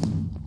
you